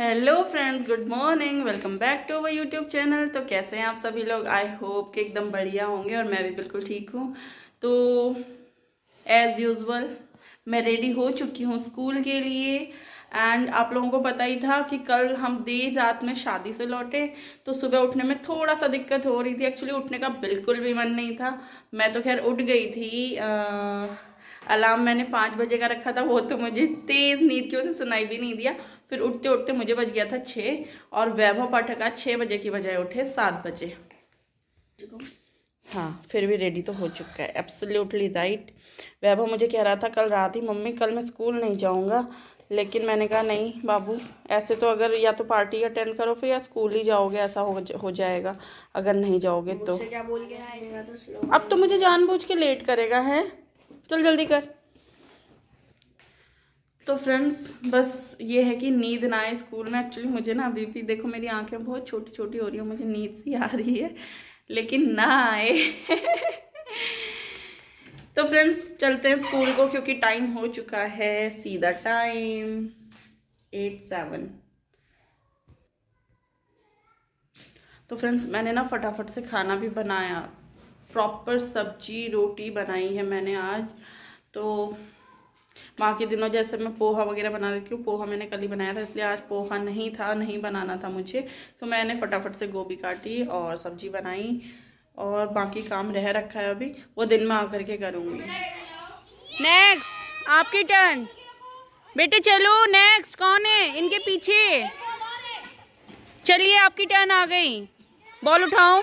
Hello friends good morning welcome back to our YouTube channel तो कैसे हैं आप सभी लोग? आई होप कि एकदम बढ़िया होंगे और मैं भी बिल्कुल ठीक हूँ। तो एज़ यूजल मैं रेडी हो चुकी हूँ स्कूल के लिए। एंड आप लोगों को पता ही था कि कल हम देर रात में शादी से लौटे। तो सुबह उठने में थोड़ा सा दिक्कत हो रही थी। एक्चुअली उठने का बिल्कुल भी मन नहीं था। मैं तो खैर उठ गई थी। अलार्म मैंने पाँच बजे का रखा था। वो तो मुझे तेज़ नींद की वजह से सुनाई भी नहीं दिया। फिर उठते उठते मुझे बज गया था छः और वैभव पाठक आज छः बजे की बजाय उठे सात बजे। हाँ फिर भी रेडी तो हो चुका है। एब्सोल्युटली राइट वैभव मुझे कह रहा था कल रात ही मम्मी कल मैं स्कूल नहीं जाऊँगा। लेकिन मैंने कहा नहीं बाबू ऐसे तो अगर या तो पार्टी अटेंड करो फिर या स्कूल ही जाओगे ऐसा हो हो जाएगा। अगर नहीं जाओगे तो। क्या बोल गया तो अब तो मुझे जानबूझ के लेट करेगा है? चल जल्दी कर। तो फ्रेंड्स बस ये है कि नींद ना आए स्कूल में. एक्चुअली मुझे ना अभी भी, देखो मेरी आँखें बहुत छोटी छोटी हो रही है, मुझे नींद सी आ रही है, लेकिन ना आए. तो फ्रेंड्स चलते हैं स्कूल को, क्योंकि टाइम हो चुका है सीधा टाइम एट सेवन तो फ्रेंड्स मैंने ना फटाफट से खाना भी बनाया. प्रॉपर सब्ज़ी, रोटी बनाई है मैंने आज. तो माँ के दिनों जैसे मैं पोहा वगैरह बना देती हूँ। पोहा मैंने कल ही बनाया था, इसलिए आज पोहा नहीं था, नहीं बनाना था मुझे। तो मैंने फटाफट से गोभी काटी और सब्ज़ी बनाई और बाकी काम रह रखा है अभी। वो दिन में आकर के करूँगी। नेक्स्ट आपकी टर्न बेटे, चलो नेक्स्ट कौन है? इनके पीछे। चलिए, आपकी टर्न आ गई। बॉल उठाओ।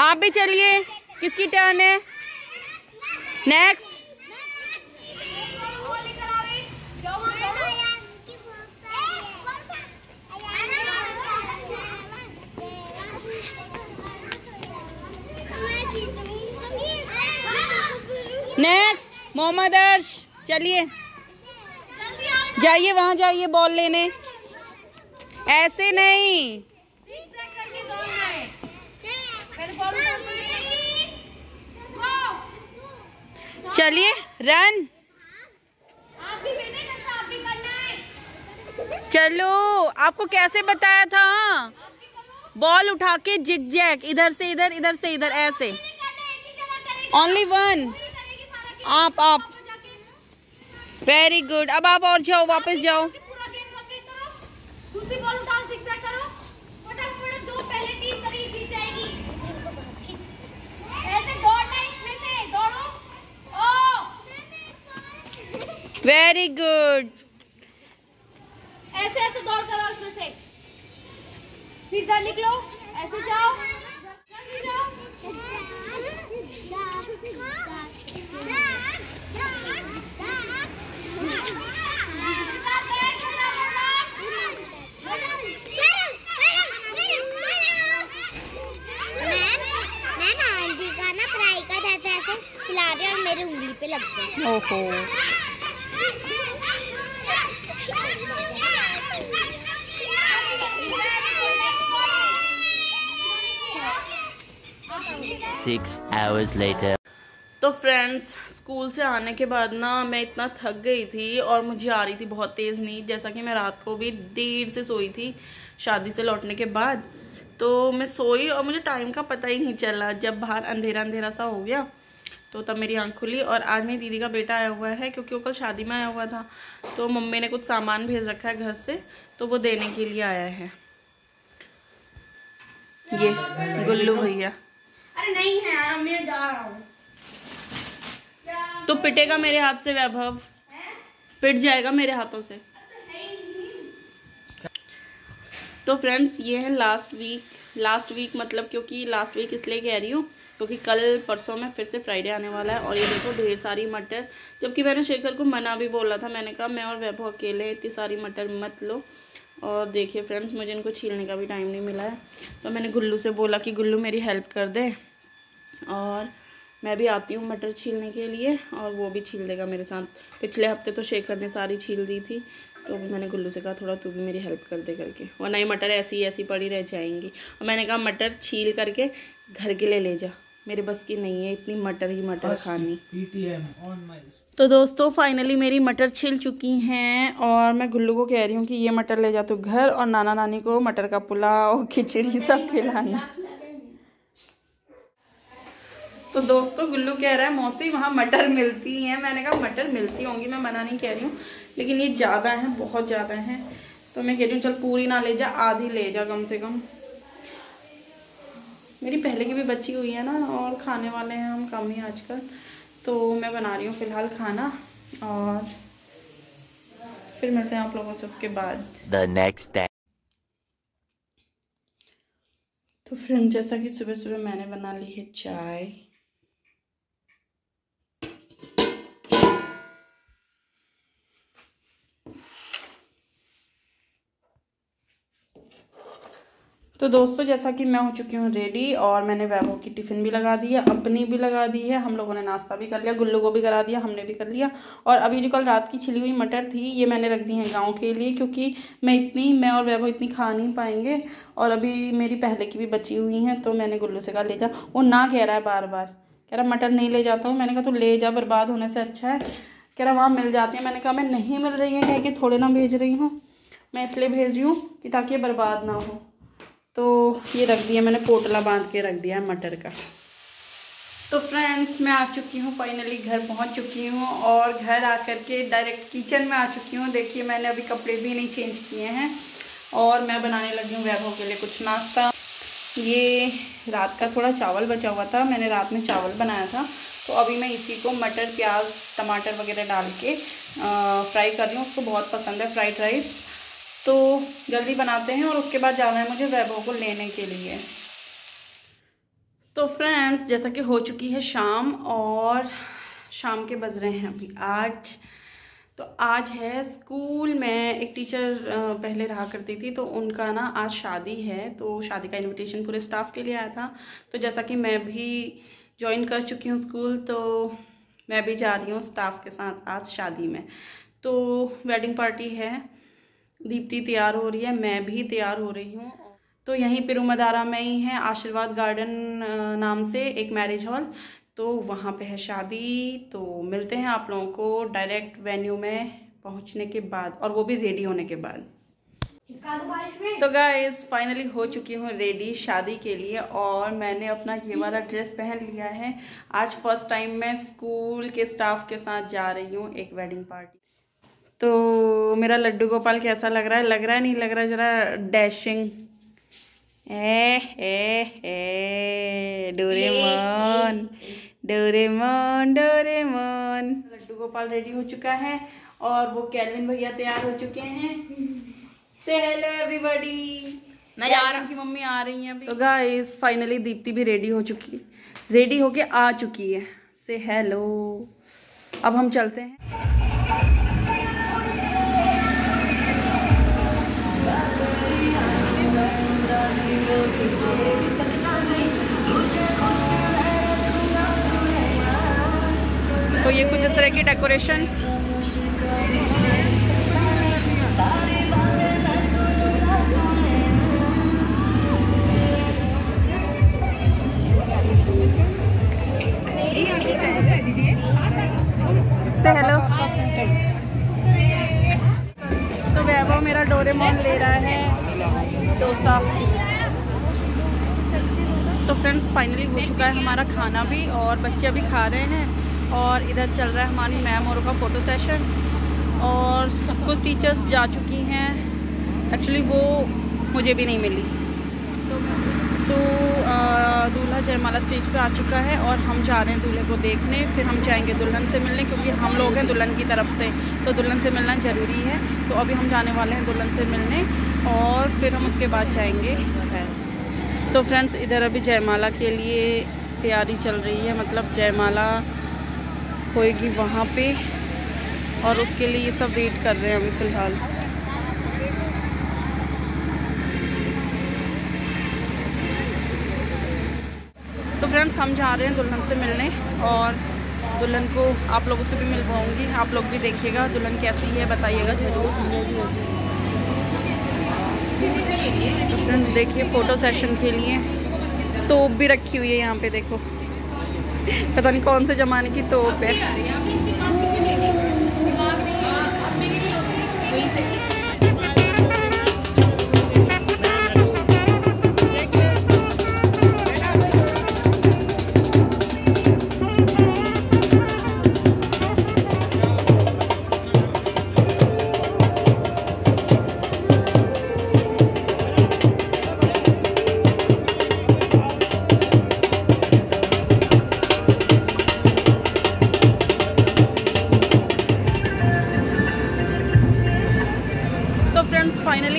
आप भी चलिए। किसकी टर्न है? नेक्स्ट नेक्स्ट मोहम्मद अर्श, चलिए। जाइए, वहाँ जाइए बॉल लेने। ऐसे नहीं। चलिए रन चलो, आपको कैसे बताया था? बॉल उठा के जिग जैक इधर से इधर इधर से इधर, ऐसे. ओनली वन आप आप. वेरी गुड अब आप और जाओ, वापस जाओ दूसरी बॉल उठाओ करो फटाफट दो पहले टीम करी जीत जाएगी ऐसे दौड़ना इसमें से दौड़ो ओ वेरी गुड ऐसे ऐसे दौड़ करो उसमें से। फिर निकलो। Six hours later. तो फ्रेंड्स स्कूल से आने के बाद ना मैं इतना थक गई थी और मुझे आ रही थी बहुत तेज़ नींद, जैसा कि मैं रात को भी देर से सोई थी शादी से लौटने के बाद। तो मैं सोई और मुझे टाइम का पता ही नहीं चला, जब बाहर अंधेरा अंधेरा सा हो गया तो तब मेरी आँख खुली और आज मेरी दीदी का बेटा आया हुआ है, क्योंकि वो कल शादी में आया हुआ था। तो मम्मी ने कुछ सामान भेज रखा है घर से तो वो देने के लिए आया है। ये, गुल्लू भैया। अरे नहीं है यार मैं जा रहा हूँ। तो पिटेगा मेरे हाथ से वैभव। पिट जाएगा मेरे हाथों से। तो फ्रेंड्स ये है लास्ट वीक लास्ट वीक मतलब क्योंकि लास्ट वीक इसलिए कह रही हूँ क्योंकि कल परसों में फिर से फ्राइडे आने वाला है और ये देखो ढेर सारी मटर। जबकि मैंने शेखर को मना भी बोला था मैंने कहा मैं और वैभव अकेले इतनी सारी मटर मत लो। और देखिए फ्रेंड्स मुझे इनको छीलने का भी टाइम नहीं मिला है। तो मैंने गुल्लू से बोला कि गुल्लू मेरी हेल्प कर दे। और मैं भी आती हूँ मटर छीलने के लिए और वो भी छील देगा मेरे साथ। पिछले हफ़्ते तो शेखर ने सारी छील दी थी तो मैंने गुल्लू से कहा थोड़ा तू भी मेरी हेल्प कर दे करके वरना ये मटर ऐसी ही ऐसी पड़ी रह जाएँगी। और मैंने कहा मटर छील करके घर के लिए ले जा मेरे बस की नहीं है इतनी मटर ही मटर खानी। तो दोस्तों फाइनली मेरी मटर छिल चुकी हैं और मैं गुल्लू को कह रही हूँ कि ये मटर ले जा तो घर और नाना नानी को मटर का पुलाव खिचड़ी सब खिलाना। तो दोस्तों गुल्लू कह रहा है मौसी वहाँ मटर मिलती हैं। मैंने कहा मटर मिलती होंगी मैं मना नहीं कह रही हूँ लेकिन ये ज़्यादा है बहुत ज़्यादा है। तो मैं कह रही हूँ चल पूरी ना ले जा आधी ले जा कम से कम। मेरी पहले की भी बची हुई है ना और खाने वाले हैं हम कम ही आजकल। तो मैं बना रही हूँ फ़िलहाल खाना और फिर मिलते हैं आप लोगों से उसके बाद. तो फ्रेंड जैसा कि सुबह सुबह मैंने बना ली है चाय तो दोस्तों, जैसा कि मैं हो चुकी हूँ रेडी और मैंने वैभव की टिफ़िन भी लगा दी है, अपनी भी लगा दी है, हम लोगों ने नाश्ता भी कर लिया, गुल्लू को भी करा दिया हमने भी कर लिया। और अभी जो कल रात की छिली हुई मटर थी, ये मैंने रख दी है गाँव के लिए, क्योंकि मैं इतनी, मैं और वैभव इतनी खा नहीं पाएँगे। और अभी मेरी पहले की भी बची हुई हैं तो मैंने गुल्लू से कहा, ले जा। वो ना कह रहा है बार बार कह रहा, मटर नहीं ले जाता हूँ। मैंने कहा तो ले जा, बर्बाद होने से अच्छा है। कह रहा, वहाँ मिल जाती है। मैंने कहा, मैं नहीं मिल रही है, कह के थोड़े ना भेज रही हूँ। मैं इसलिए भेज रही हूँ कि ताकि ये बर्बाद ना हो। तो ये रख दिया मैंने, पोटला बाँध के रख दिया है मटर का। तो फ्रेंड्स, मैं आ चुकी हूँ फाइनली घर पहुँच चुकी हूँ और घर आकर के डायरेक्ट किचन में आ चुकी हूँ। देखिए, मैंने अभी कपड़े भी नहीं चेंज किए हैं और मैं बनाने लगी हूँ वैभव के लिए कुछ नाश्ता। ये रात का थोड़ा चावल बचा हुआ था, मैंने रात में चावल बनाया था। तो अभी मैं इसी को मटर, प्याज, टमाटर वगैरह डाल के फ्राई कर रही हूँ। उसको बहुत पसंद है फ्राइड राइस तो जल्दी बनाते हैं और उसके बाद जाना है मुझे वैभव को लेने के लिए। तो फ्रेंड्स जैसा कि हो चुकी है शाम और शाम के बज रहे हैं अभी आठ। तो आज है स्कूल, में एक टीचर पहले रहा करती थी तो उनका ना आज शादी है तो शादी का इनविटेशन पूरे स्टाफ के लिए आया था। तो जैसा कि मैं भी ज्वाइन कर चुकी हूँ स्कूल तो मैं भी जा रही हूँ स्टाफ के साथ आज शादी में। तो वेडिंग पार्टी है। दीप्ति तैयार हो रही है, मैं भी तैयार हो रही हूँ। तो यहीं पर उमदारा में ही है, आशीर्वाद गार्डन नाम से एक मैरिज हॉल। तो वहाँ पे है शादी तो मिलते हैं आप लोगों को डायरेक्ट वेन्यू में पहुँचने के बाद, और वो भी रेडी होने के बाद। तो गाइस फाइनली हो चुकी हूँ रेडी शादी के लिए, और मैंने अपना ये वाला ड्रेस पहन लिया है। आज फ़र्स्ट टाइम मैं स्कूल के स्टाफ के साथ जा रही हूँ एक वेडिंग पार्टी तो मेरा लड्डू गोपाल कैसा लग रहा है? लग रहा है नहीं? लग रहा ज़रा डैशिंग। ए ए ए Doraemon Doraemon Doraemon. Laddu Gopal ready हो चुका है और वो कैलविन भैया तैयार हो चुके हैं। से हेलो एवरीबॉडी मैं जा रहा हूँ की मम्मी आ रही हैं अभी। तो गाइस फाइनली दीप्ति भी रेडी हो चुकी रेडी होके आ चुकी है। से हेलो अब हम चलते हैं। तो ये कुछ इस तरह की डेकोरेशन से हेलो तो वैभव मेरा डोरेमोन ले रहा है डोसा। तो फ्रेंड्स फाइनली हो चुका है हमारा खाना भी और बच्चे अभी खा रहे हैं। और इधर चल रहा है हमारी मैम और का फ़ोटो सेशन और कुछ टीचर्स जा चुकी हैं। एक्चुअली वो मुझे भी नहीं मिली। तो दूल्हा जयमाला स्टेज पे आ चुका है और हम जा रहे हैं दूल्हे को देखने। फिर हम जाएँगे दुल्हन से मिलने क्योंकि हम लोग हैं दुल्हन की तरफ़ से। तो दुल्हन से मिलना ज़रूरी है। तो अभी हम जाने वाले हैं दुल्हन से मिलने और फिर हम उसके बाद जाएँगे। तो फ्रेंड्स इधर अभी जयमाला के लिए तैयारी चल रही है। मतलब जयमाला होएगी वहाँ पे और उसके लिए ये सब वेट कर रहे हैं अभी फ़िलहाल। तो फ्रेंड्स हम जा रहे हैं दुल्हन से मिलने और दुल्हन को आप लोगों से भी मिल मिलवाऊँगी। आप लोग भी देखिएगा दुल्हन कैसी है, बताइएगा ज़रूर। तो फ्रेंड्स देखिए फ़ोटो सेशन के लिए तोप भी रखी हुई है यहाँ पे, देखो। पता नहीं कौन से जमाने की तोप है।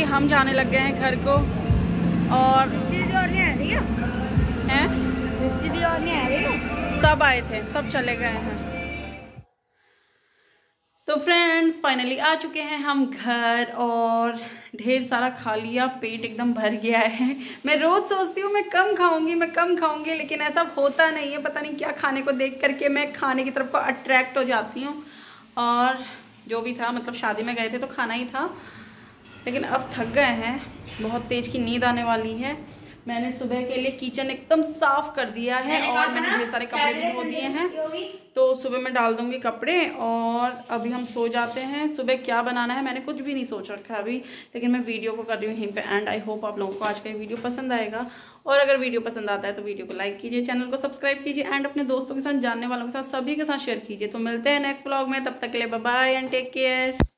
फाइनली हम जाने लग गए हैं घर को और है? सब आए थे सब चले गए हैं। तो फ्रेंड्स फाइनली आ चुके हैं हम घर और ढेर सारा खा लिया पेट एकदम भर गया है। मैं रोज़ सोचती हूँ मैं कम खाऊँगी मैं कम खाऊँगी लेकिन ऐसा होता नहीं है पता नहीं क्या खाने को देख करके मैं खाने की तरफ़ को अट्रैक्ट हो जाती हूँ। और जो भी था मतलब शादी में गए थे तो खाना ही था। लेकिन अब थक गए हैं बहुत तेज़ की नींद आने वाली है। मैंने सुबह के लिए किचन एकदम साफ़ कर दिया है और मैंने ढेर सारे कपड़े भी धो दिए हैं। तो सुबह मैं डाल दूँगी कपड़े और अभी हम सो जाते हैं। सुबह क्या बनाना है मैंने कुछ भी नहीं सोच रखा है अभी लेकिन मैं वीडियो को कर रही हूँ यहीं पे एंड। आई होप आप लोगों को आज का ये वीडियो पसंद आएगा। और अगर वीडियो पसंद आता है तो वीडियो को लाइक कीजिए चैनल को सब्सक्राइब कीजिए एंड अपने दोस्तों के साथ जानने वालों के साथ सभी के साथ शेयर कीजिए। तो मिलते हैं नेक्स्ट ब्लॉग में तब तक के लिए बाय एंड टेक केयर